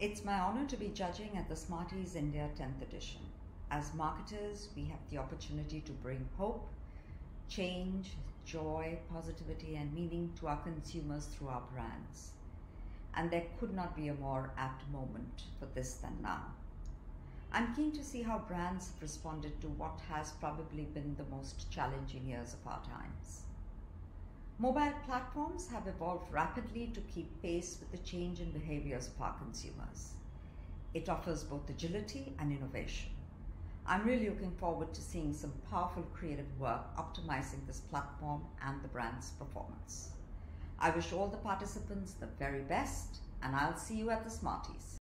It's my honor to be judging at the Smarties India 10th edition. As marketers, we have the opportunity to bring hope, change, joy, positivity, and meaning to our consumers through our brands. And there could not be a more apt moment for this than now. I'm keen to see how brands have responded to what has probably been the most challenging years of our times. Mobile platforms have evolved rapidly to keep pace with the change in behaviors of our consumers. It offers both agility and innovation. I'm really looking forward to seeing some powerful creative work optimizing this platform and the brand's performance. I wish all the participants the very best, and I'll see you at the Smarties.